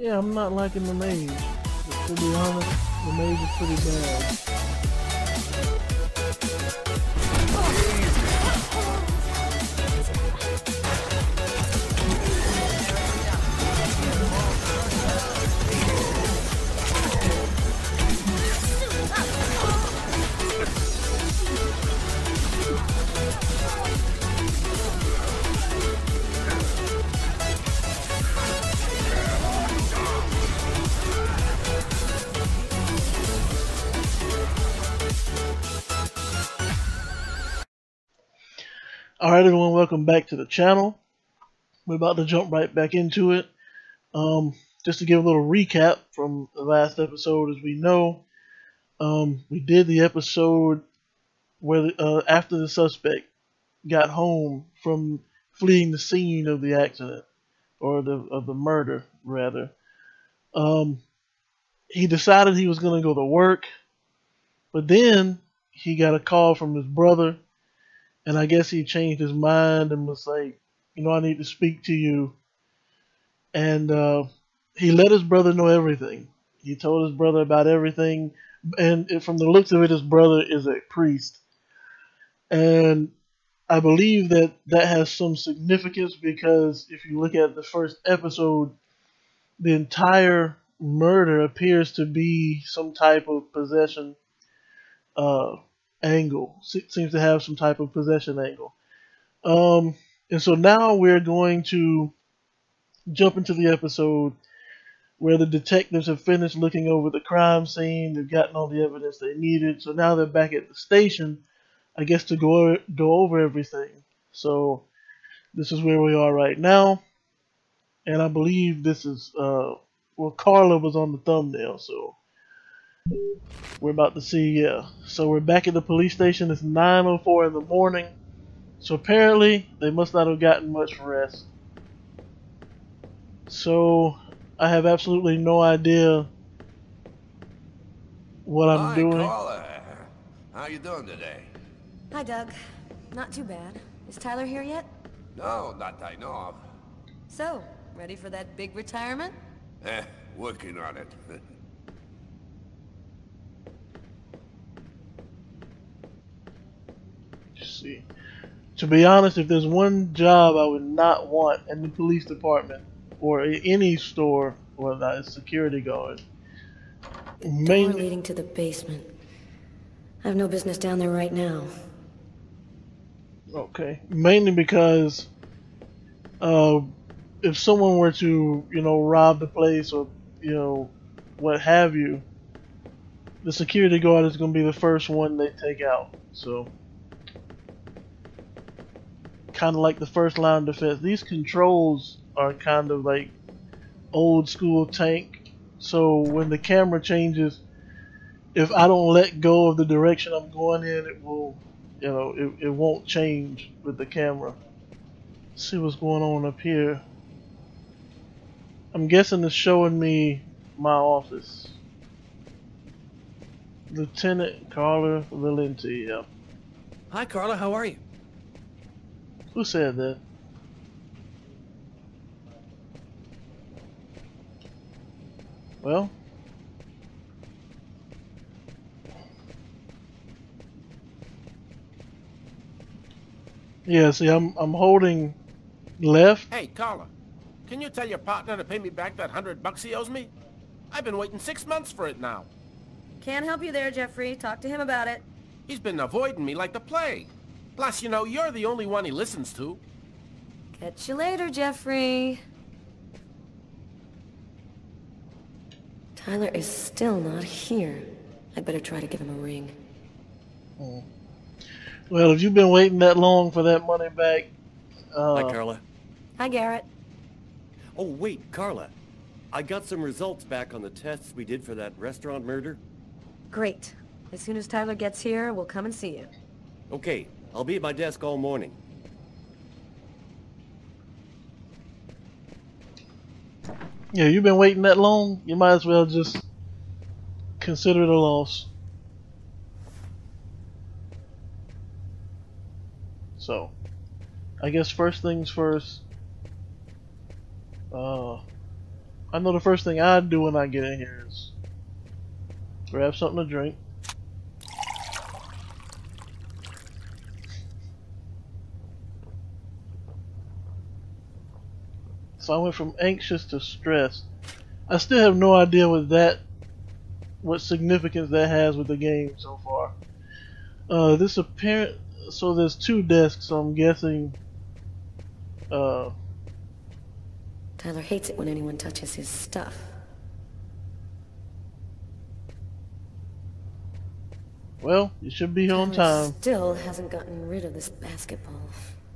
Yeah, I'm not liking the. But to be honest, the maze is pretty bad. Alright everyone, welcome back to the channel. We're about to jump right back into it. Um, just to give a little recap from the last episode, as we know, um, we did the episode where uh, after the suspect got home from fleeing the scene of the accident or the of the murder rather. Um, he decided he was going to go to work, but then he got a call from his brother and I guess he changed his mind and was like, you know, I need to speak to you. And uh, he let his brother know everything. He told his brother about everything. And from the looks of it, his brother is a priest. And I believe that that has some significance because if you look at the first episode, the entire murder appears to be some type of possession. Uh, angle. seems to have some type of possession angle. Um, and so now we're going to jump into the episode where the detectives have finished looking over the crime scene. They've gotten all the evidence they needed. So now they're back at the station, I guess, to go go over everything. So this is where we are right now, and I believe this is uh, well, Carla was on the thumbnail, so we're about to see, yeah. So we're back at the police station. It's 9.04 in the morning. So apparently, they must not have gotten much rest. So, I have absolutely no idea what I'm Hi, doing. Carla. How you doing today? Hi, Doug. Not too bad. Is Tyler here yet? No, not that I know of. So, ready for that big retirement? Eh, working on it. see. To be honest, if there's one job I would not want in the police department or any store, well, that is security guard. Door Mainly, leading to the basement. I have no business down there right now. Okay. Mainly because uh, if someone were to, you know, rob the place or, you know, what have you, the security guard is going to be the first one they take out. So, kind of like the first line of defense. These controls are kind of like old school tank. So when the camera changes, if I don't let go of the direction I'm going in, it will you know, it, it won't change with the camera. Let's see what's going on up here. I'm guessing it's showing me my office. Lieutenant Carla Valenti, yeah. Hi, Carla. How are you? Who said that? Well, yeah. See, I'm I'm holding left. Hey, Carla. Can you tell your partner to pay me back that hundred bucks he owes me? I've been waiting six months for it now. Can't help you there, Jeffrey. Talk to him about it. He's been avoiding me like the plague. Plus, you know, you're the only one he listens to. Catch you later, Jeffrey. Tyler is still not here. I'd better try to give him a ring. Well, if you've been waiting that long for that money back, uh, Hi, Carla. Hi, Garrett. Oh, wait, Carla. I got some results back on the tests we did for that restaurant murder. Great. As soon as Tyler gets here, we'll come and see you. Okay, I'll be at my desk all morning. yeah, you've been waiting that long, you might as well just consider it a loss. So, I guess first things first. Uh, I know the first thing I do when I get in here is grab something to drink. So I went from anxious to stressed. I still have no idea what that, what significance that has with the game so far. Uh, this apparent, so there's two desks. So I'm guessing. Uh, Tyler hates it when anyone touches his stuff. well, you should be on time. Still hasn't gotten rid of this basketball.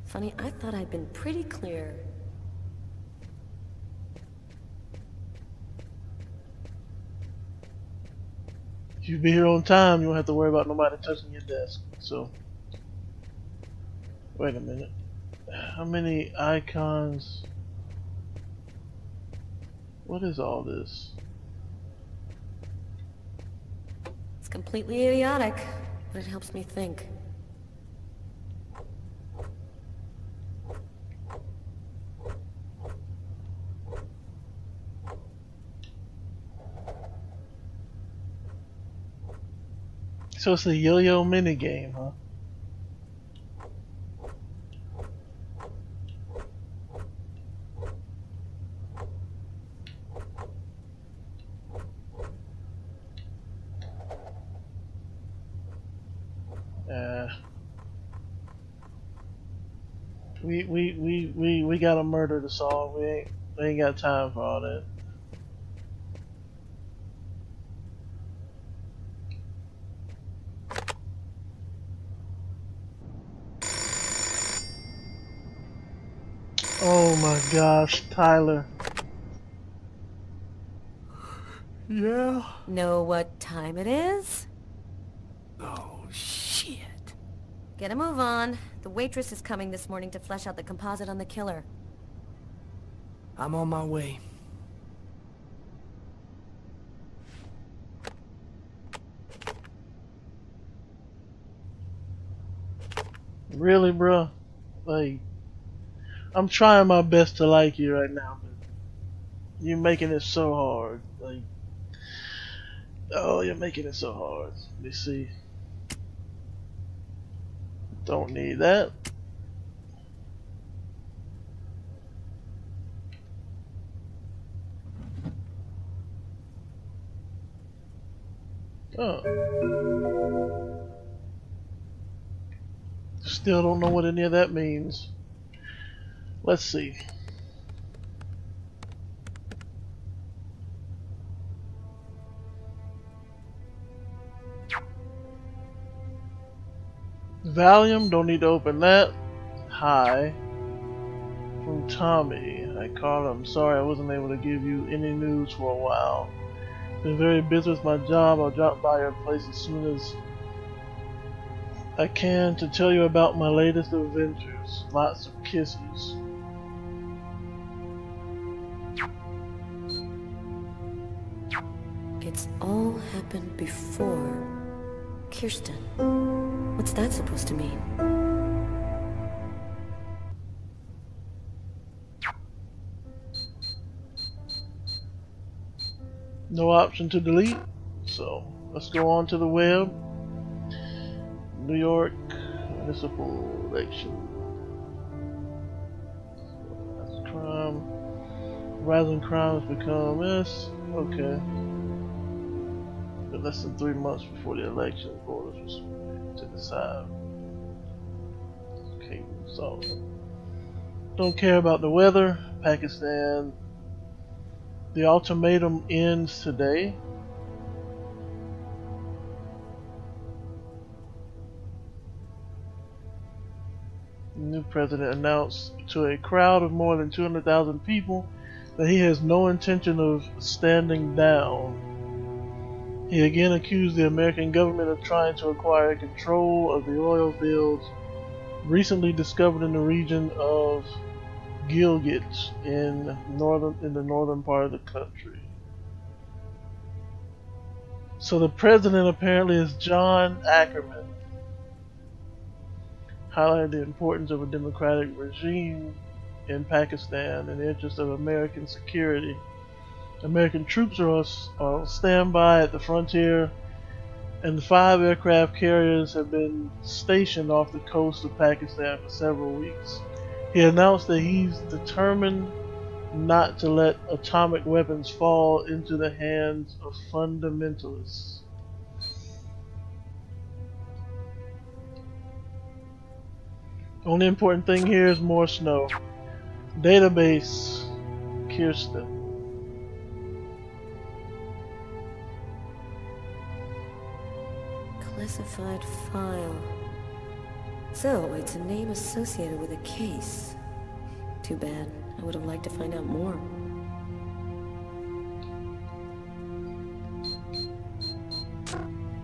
Funny, I thought I'd been pretty clear. If you be here on time, you won't have to worry about nobody touching your desk. So, wait a minute. How many icons? What is all this? It's completely idiotic, but it helps me think. So it's a yo-yo mini game, huh? Uh, we we we we we gotta murder the song. We ain't we ain't got time for all that. Oh my gosh, Tyler. Yeah? Know what time it is? Oh, shit. Get a move on. The waitress is coming this morning to flesh out the composite on the killer. I'm on my way. Really, bro? Like, I'm trying my best to like you right now, but you're making it so hard. Like, oh, you're making it so hard. Let me see. Don't need that. Oh. Still don't know what any of that means. Let's see. Valium, don't need to open that. Hi. From Tommy. I called I'm sorry I wasn't able to give you any news for a while. Been very busy with my job. I'll drop by your place as soon as I can to tell you about my latest adventures. Lots of kisses. All happened before. Kirsten. What's that supposed to mean? No option to delete. So let's go on to the web. New York municipal election. That's crime. Rising crimes become yes. Okay. Less than three months before the election, voters was to decide. Okay, so don't care about the weather. Pakistan. The ultimatum ends today. The new president announced to a crowd of more than 200,000 people that he has no intention of standing down. He again accused the American government of trying to acquire control of the oil fields recently discovered in the region of Gilgit in northern in the northern part of the country. So the president apparently is John Ackerman. Highlighted the importance of a democratic regime in Pakistan in the interest of American security. American troops are on, on standby at the frontier, and five aircraft carriers have been stationed off the coast of Pakistan for several weeks. He announced that he's determined not to let atomic weapons fall into the hands of fundamentalists. Only important thing here is more snow. Database Kirsten. Classified file. So, it's a name associated with a case. Too bad. I would have liked to find out more.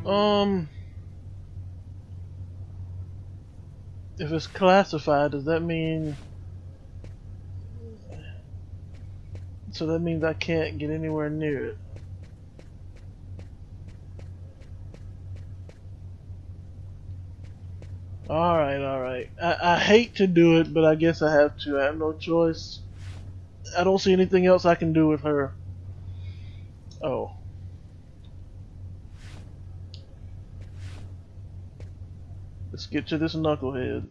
Um, if it's classified, does that mean? So that means I can't get anywhere near it. Alright, alright. I, I hate to do it, but I guess I have to. I have no choice. I don't see anything else I can do with her. Oh. Let's get to this knucklehead.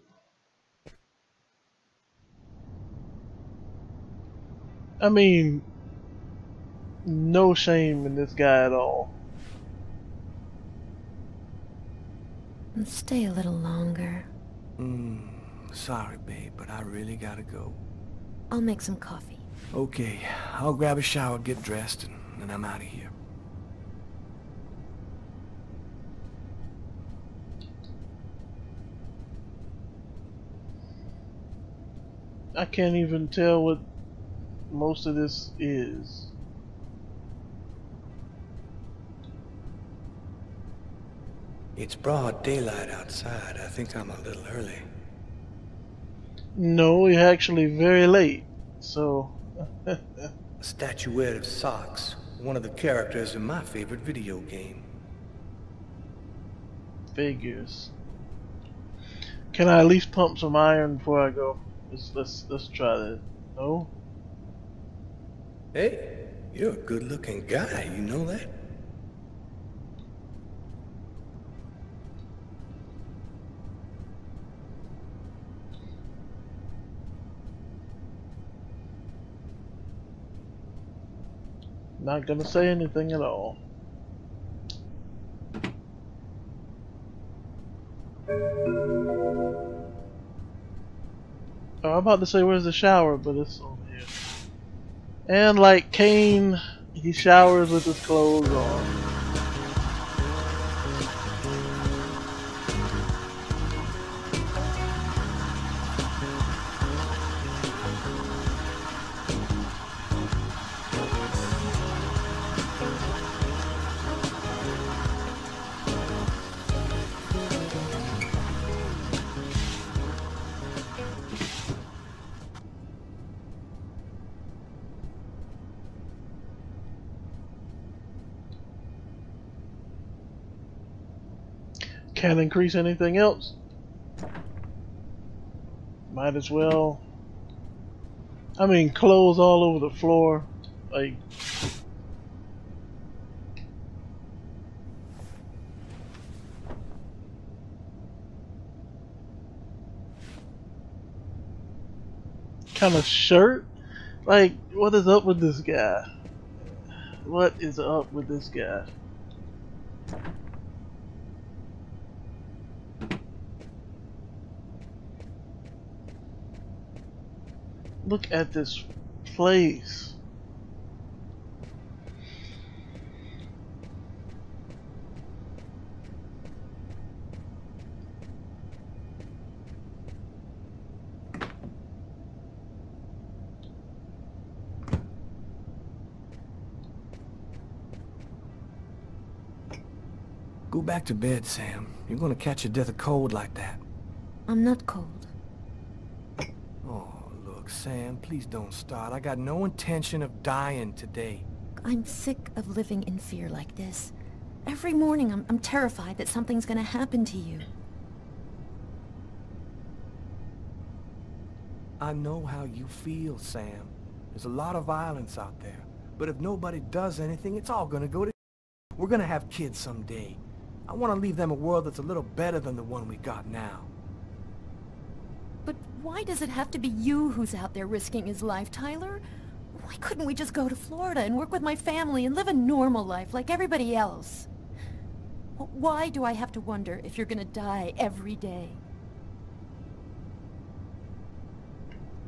I mean, no shame in this guy at all. Stay a little longer. Mm, sorry, babe, but I really gotta go. I'll make some coffee. Okay, I'll grab a shower, get dressed, and then I'm out of here. I can't even tell what most of this is. It's broad daylight outside. I think I'm a little early. No, you're actually very late. So, A statuette of Socks, one of the characters in my favorite video game. figures. Can I at least pump some iron before I go? Let's let's let's try that. No. Hey, you're a good-looking guy, you know that? Not gonna say anything at all. Oh, I'm about to say where's the shower, but it's over here. And like Kane, he showers with his clothes on. Can't increase anything else. Might as well. I mean, clothes all over the floor. Like, kind of shirt. Like, what is up with this guy? What is up with this guy? Look at this place. Go back to bed, Sam. You're gonna catch a death of cold like that. I'm not cold. Sam, please don't start. I got no intention of dying today. I'm sick of living in fear like this. Every morning I'm, I'm terrified that something's gonna happen to you. I know how you feel, Sam. There's a lot of violence out there. But if nobody does anything, it's all gonna go to We're gonna have kids someday. I want to leave them a world that's a little better than the one we got now. Why does it have to be you who's out there risking his life, Tyler? Why couldn't we just go to Florida and work with my family and live a normal life like everybody else? Why do I have to wonder if you're gonna die every day?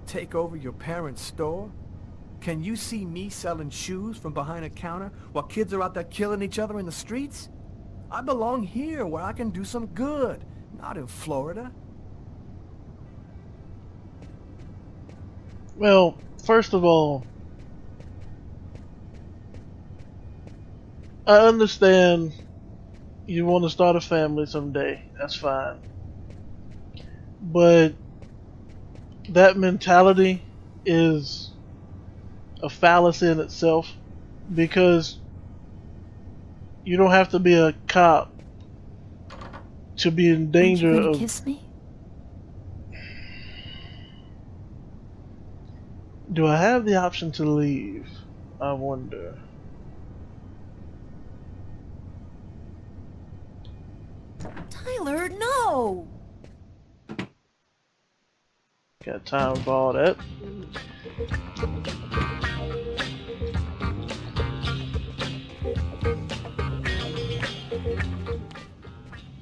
Take over your parents' store? Can you see me selling shoes from behind a counter while kids are out there killing each other in the streets? I belong here where I can do some good, not in Florida. Well, first of all, I understand you want to start a family someday. That's fine. But that mentality is a fallacy in itself because you don't have to be a cop to be in danger Aren't you gonna of kiss me? Do I have the option to leave? I wonder. Tyler, no! Got time for all that.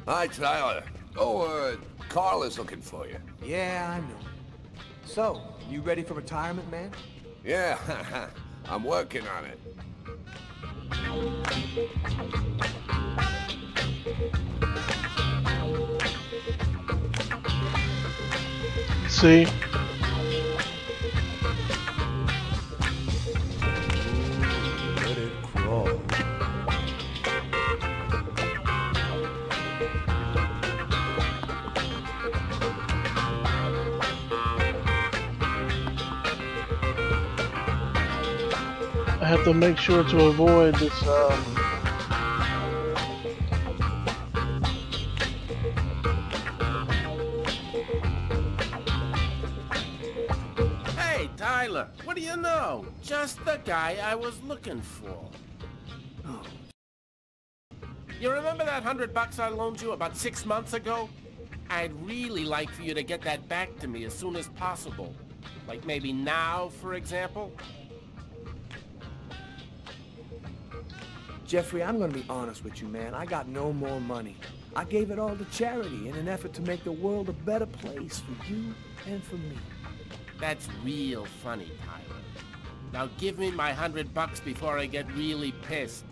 Hi, Tyler. Oh, uh, Carla is looking for you. Yeah, I know. So, you ready for retirement, man? Yeah, I'm working on it. See? Have to make sure to avoid this, um, Hey, Tyler, what do you know? Just the guy I was looking for. You remember that hundred bucks I loaned you about six months ago? I'd really like for you to get that back to me as soon as possible. Like maybe now, for example? Jeffrey, I'm gonna be honest with you, man. I got no more money. I gave it all to charity in an effort to make the world a better place for you and for me. That's real funny, Tyler. Now give me my hundred bucks before I get really pissed.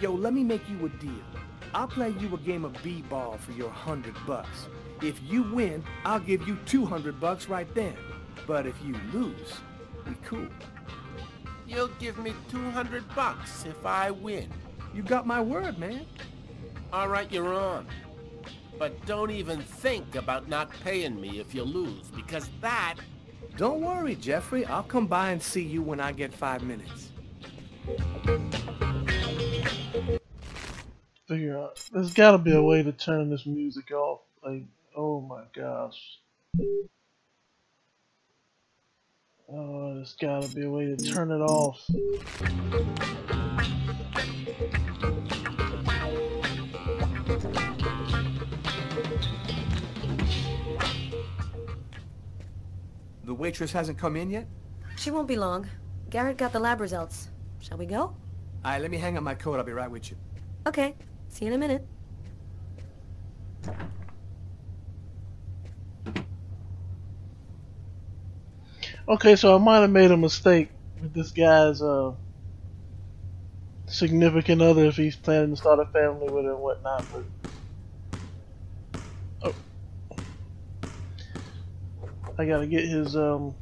Yo, let me make you a deal. I'll play you a game of b-ball for your hundred bucks. If you win, I'll give you 200 bucks right then. But if you lose, we cool. You'll give me 200 bucks if I win. You got my word, man. All right, you're on. But don't even think about not paying me if you lose, because that... Don't worry, Jeffrey. I'll come by and see you when I get five minutes. figure out. There's gotta be a way to turn this music off. Like, oh my gosh. Oh, there's gotta be a way to turn it off. The waitress hasn't come in yet? She won't be long. Garrett got the lab results. Shall we go? All right, let me hang up my coat. I'll be right with you. Okay. See you in a minute. Okay, so I might have made a mistake with this guy's uh, significant other if he's planning to start a family with her and whatnot. But oh, I gotta get his um.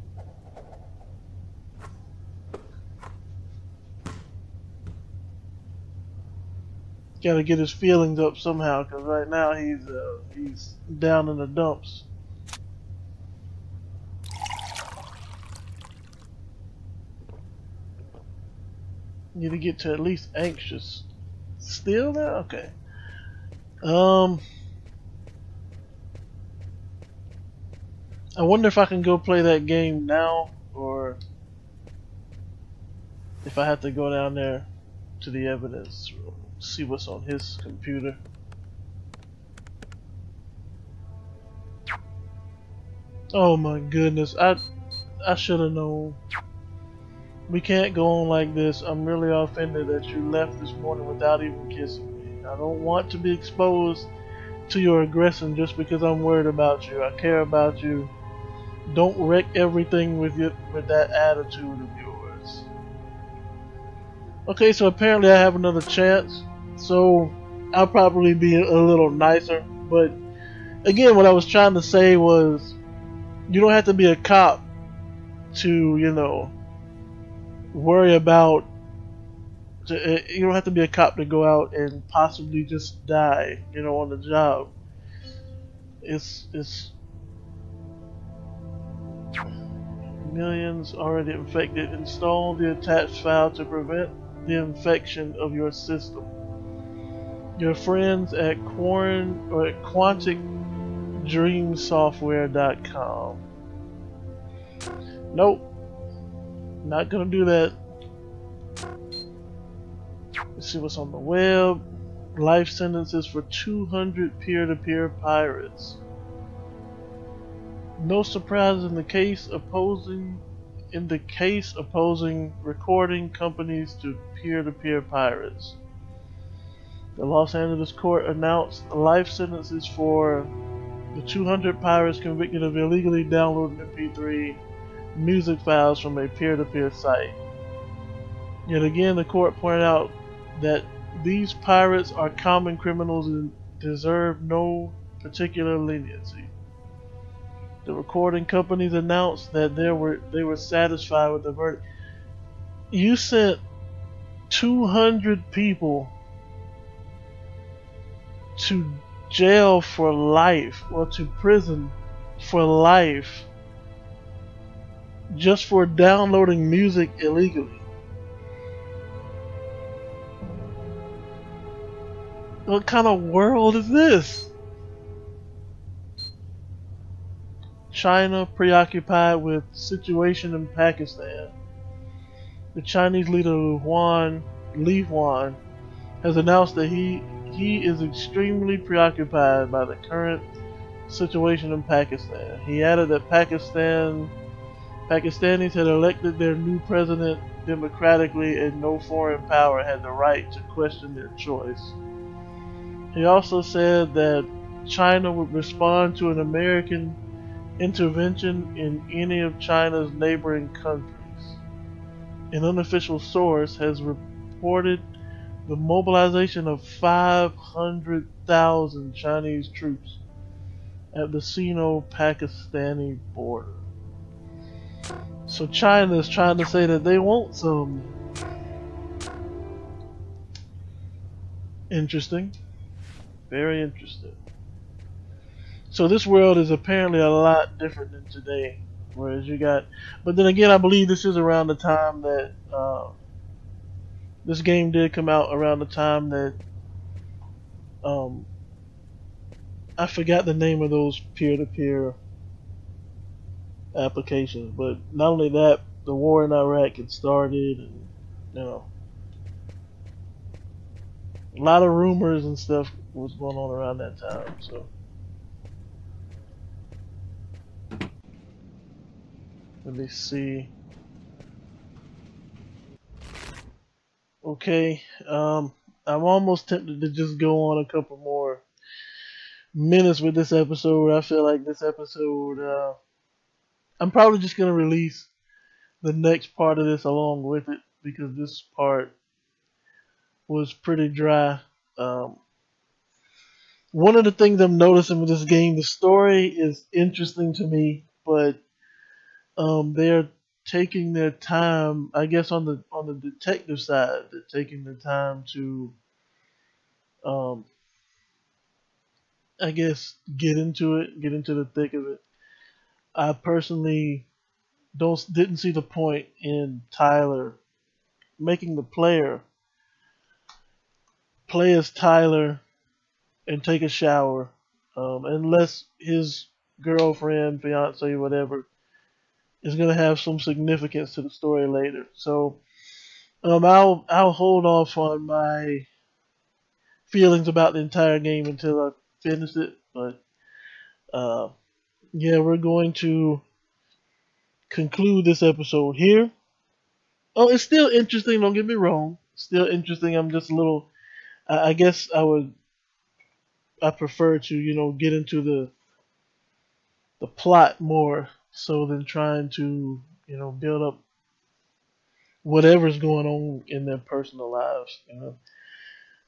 Gotta get his feelings up somehow, cause right now he's uh, he's down in the dumps. Need to get to at least anxious. Still there? Okay. Um. I wonder if I can go play that game now, or if I have to go down there to the evidence, room, see what's on his computer. Oh my goodness, I I should have known. We can't go on like this. I'm really offended that you left this morning without even kissing me. I don't want to be exposed to your aggression just because I'm worried about you. I care about you. Don't wreck everything with you with that attitude of yours. Okay, so apparently I have another chance. So I'll probably be a little nicer. But again, what I was trying to say was you don't have to be a cop to, you know, worry about. Uh, you don't have to be a cop to go out and possibly just die, you know, on the job. It's it's millions already infected. Install the attached file to prevent the infection of your system. Your friends at Quarren or at QuanticDreamSoftware.com. Nope. Not gonna do that. Let's see what's on the web. Life sentences for 200 peer-to-peer -peer pirates. No surprise in the case opposing in the case opposing recording companies to peer-to-peer -peer pirates. The Los Angeles court announced life sentences for the 200 pirates convicted of illegally downloading MP3 music files from a peer-to-peer -peer site. Yet again, the court pointed out that these pirates are common criminals and deserve no particular leniency. The recording companies announced that they were they were satisfied with the verdict. You sent 200 people to jail for life or to prison for life just for downloading music illegally. What kind of world is this? China preoccupied with situation in Pakistan. The Chinese leader Li Huan has announced that he he is extremely preoccupied by the current situation in Pakistan. He added that Pakistan Pakistanis had elected their new president democratically and no foreign power had the right to question their choice. He also said that China would respond to an American intervention in any of China's neighboring countries. An unofficial source has reported the mobilization of 500,000 Chinese troops at the Sino-Pakistani border. So China is trying to say that they want some. Interesting. Very interesting. So this world is apparently a lot different than today. Whereas you got, but then again, I believe this is around the time that uh, this game did come out around the time that um, I forgot the name of those peer-to-peer applications. But not only that, the war in Iraq had started, and you know, a lot of rumors and stuff was going on around that time. So. Let me see. Okay, um, I'm almost tempted to just go on a couple more minutes with this episode. I feel like this episode, uh, I'm probably just gonna release the next part of this along with it because this part was pretty dry. Um, one of the things I'm noticing with this game, the story is interesting to me, but um, they're taking their time. I guess on the on the detective side, they're taking the time to, um, I guess, get into it, get into the thick of it. I personally don't didn't see the point in Tyler making the player play as Tyler and take a shower, um, unless his girlfriend, fiance, whatever, is going to have some significance to the story later. So Um, I'll I'll hold off on my feelings about the entire game until I finish it. But uh, yeah, we're going to conclude this episode here. Oh, it's still interesting. Don't get me wrong. Still interesting. I'm just a little. I, I guess I would. I prefer to you know get into the the plot more so than trying to you know build up whatever's going on in their personal lives. You know.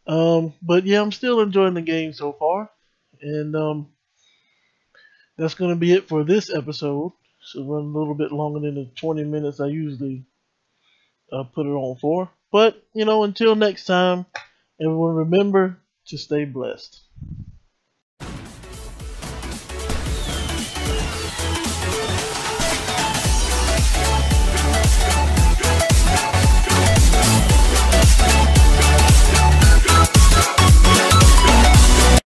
Um, but yeah, I'm still enjoying the game so far, and um, that's gonna be it for this episode. So run a little bit longer than the 20 minutes I usually uh, put it on for. But, you know, until next time, everyone remember to stay blessed.